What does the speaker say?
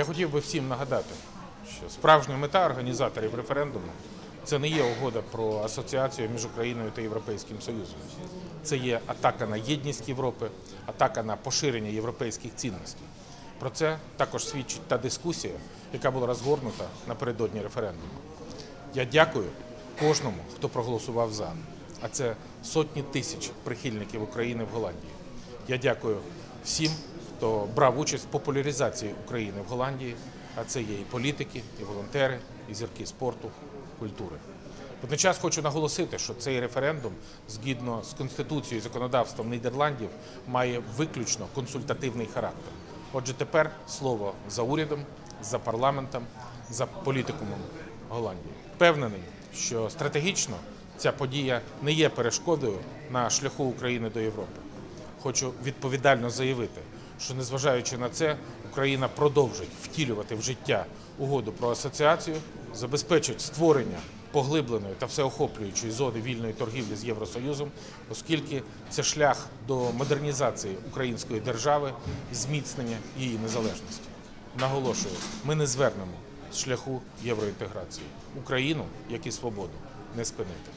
Я хотів би всім нагадати, що справжня мета організаторів референдуму це не є угода про асоціацію між Україною та Європейським Союзом. Це є атака на єдність Європи, атака на поширення європейських цінностей. Про це також свідчить та дискусія, яка була розгорнута напередодні референдуму. Я дякую кожному, хто проголосував за. А це сотні тисяч прихильників України в Голландії. Я дякую всім, хто брав участь в популяризації України в Голландії. А це є і політики, і волонтери, і зірки спорту, культури. Водночас хочу наголосити, що цей референдум, згідно з конституцією і законодавством Нідерландів, має виключно консультативний характер. Отже, тепер слово за урядом, за парламентом, за політикумом Голландії. Впевнений, що стратегічно ця подія не є перешкодою на шляху України до Європи. Хочу відповідально заявити, що незважаючи на це, Україна продовжить втілювати в життя угоду про асоціацію, забезпечить створення поглибленої та всеохоплюючої зони вільної торгівлі з Євросоюзом, оскільки це шлях до модернізації української держави зміцнення її незалежності. Наголошую, ми не звернемо з шляху євроінтеграції Україну, як і свободу, не спинити.